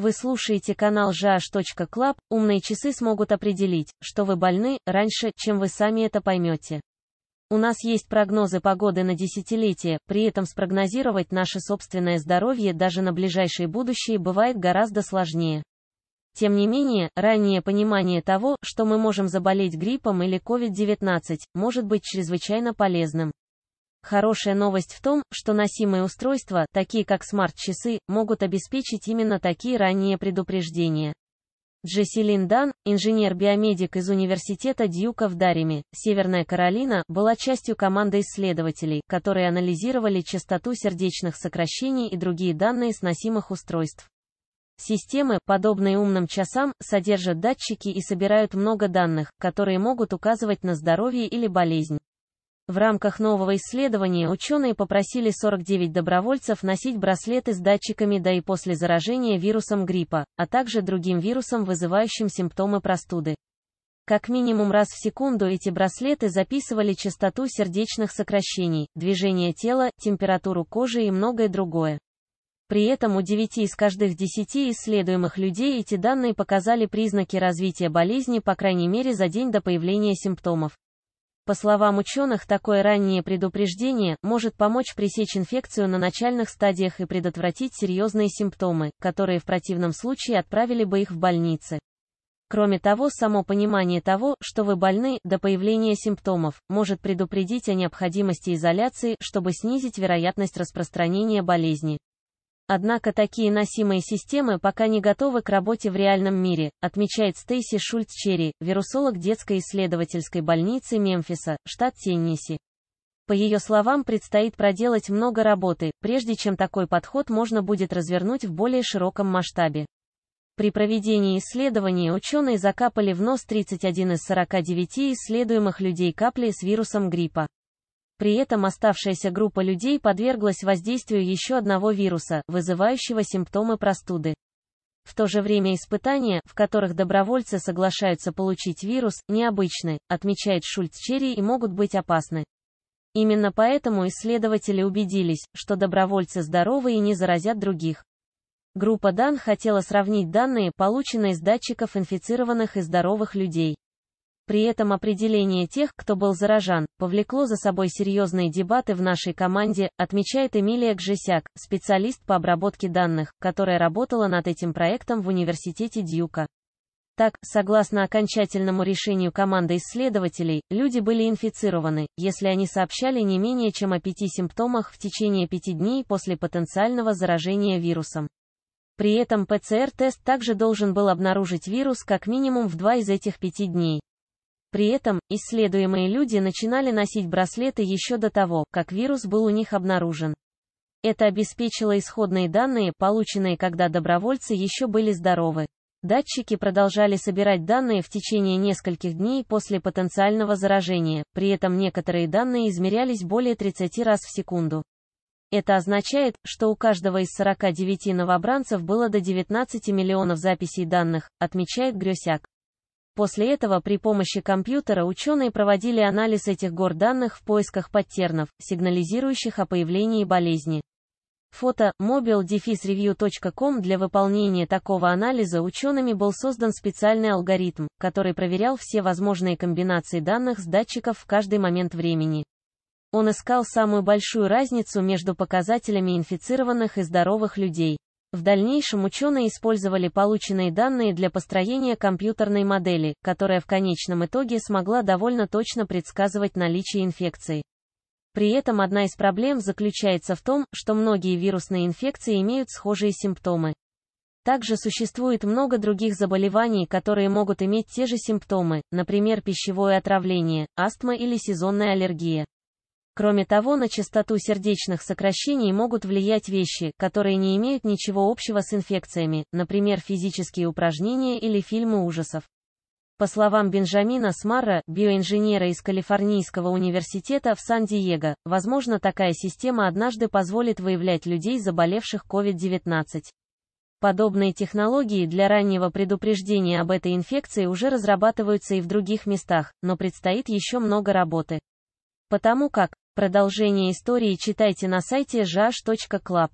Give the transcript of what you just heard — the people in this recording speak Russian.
Вы слушаете канал JH.Club, умные часы смогут определить, что вы больны, раньше, чем вы сами это поймете. У нас есть прогнозы погоды на десятилетие, при этом спрогнозировать наше собственное здоровье даже на ближайшее будущее бывает гораздо сложнее. Тем не менее, раннее понимание того, что мы можем заболеть гриппом или COVID-19, может быть чрезвычайно полезным. Хорошая новость в том, что носимые устройства, такие как смарт-часы, могут обеспечить именно такие ранние предупреждения. Джесилин Дан, инженер-биомедик из университета Дьюка в Дариме, Северная Каролина, была частью команды исследователей, которые анализировали частоту сердечных сокращений и другие данные с носимых устройств. Системы, подобные умным часам, содержат датчики и собирают много данных, которые могут указывать на здоровье или болезнь. В рамках нового исследования ученые попросили 49 добровольцев носить браслеты с датчиками до и после заражения вирусом гриппа, а также другим вирусом, вызывающим симптомы простуды. Как минимум раз в секунду эти браслеты записывали частоту сердечных сокращений, движение тела, температуру кожи и многое другое. При этом у 9 из каждых 10 исследуемых людей эти данные показали признаки развития болезни по крайней мере за день до появления симптомов. По словам ученых, такое раннее предупреждение может помочь пресечь инфекцию на начальных стадиях и предотвратить серьезные симптомы, которые в противном случае отправили бы их в больницы. Кроме того, само понимание того, что вы больны, до появления симптомов, может предупредить о необходимости изоляции, чтобы снизить вероятность распространения болезни. Однако такие носимые системы пока не готовы к работе в реальном мире, отмечает Стейси Шульц-Черри, вирусолог детской исследовательской больницы Мемфиса, штат Теннесси. По ее словам, предстоит проделать много работы, прежде чем такой подход можно будет развернуть в более широком масштабе. При проведении исследований ученые закапали в нос 31 из 49 исследуемых людей капли с вирусом гриппа. При этом оставшаяся группа людей подверглась воздействию еще одного вируса, вызывающего симптомы простуды. В то же время испытания, в которых добровольцы соглашаются получить вирус, необычны, отмечает Шульц-Черри и могут быть опасны. Именно поэтому исследователи убедились, что добровольцы здоровы и не заразят других. Группа Дан хотела сравнить данные, полученные с датчиков инфицированных и здоровых людей. При этом определение тех, кто был заражен, повлекло за собой серьезные дебаты в нашей команде, отмечает Эмилия Гжесяк, специалист по обработке данных, которая работала над этим проектом в университете Дьюка. Так, согласно окончательному решению команды исследователей, люди были инфицированы, если они сообщали не менее чем о пяти симптомах в течение пяти дней после потенциального заражения вирусом. При этом ПЦР-тест также должен был обнаружить вирус как минимум в два из этих пяти дней. При этом, исследуемые люди начинали носить браслеты еще до того, как вирус был у них обнаружен. Это обеспечило исходные данные, полученные когда добровольцы еще были здоровы. Датчики продолжали собирать данные в течение нескольких дней после потенциального заражения, при этом некоторые данные измерялись более 30 раз в секунду. Это означает, что у каждого из 49 новобранцев было до 19 миллионов записей данных, отмечает Грёсяк. После этого при помощи компьютера ученые проводили анализ этих гор данных в поисках паттернов, сигнализирующих о появлении болезни. Фото mobile-review.com Для выполнения такого анализа учеными был создан специальный алгоритм, который проверял все возможные комбинации данных с датчиков в каждый момент времени. Он искал самую большую разницу между показателями инфицированных и здоровых людей. В дальнейшем ученые использовали полученные данные для построения компьютерной модели, которая в конечном итоге смогла довольно точно предсказывать наличие инфекции. При этом одна из проблем заключается в том, что многие вирусные инфекции имеют схожие симптомы. Также существует много других заболеваний, которые могут иметь те же симптомы, например, пищевое отравление, астма или сезонная аллергия. Кроме того, на частоту сердечных сокращений могут влиять вещи, которые не имеют ничего общего с инфекциями, например, физические упражнения или фильмы ужасов. По словам Бенджамина Смарра, биоинженера из Калифорнийского университета в Сан-Диего, возможно такая система однажды позволит выявлять людей, заболевших COVID-19. Подобные технологии для раннего предупреждения об этой инфекции уже разрабатываются и в других местах, но предстоит еще много работы. Потому как, Продолжение истории читайте на сайте jash.club.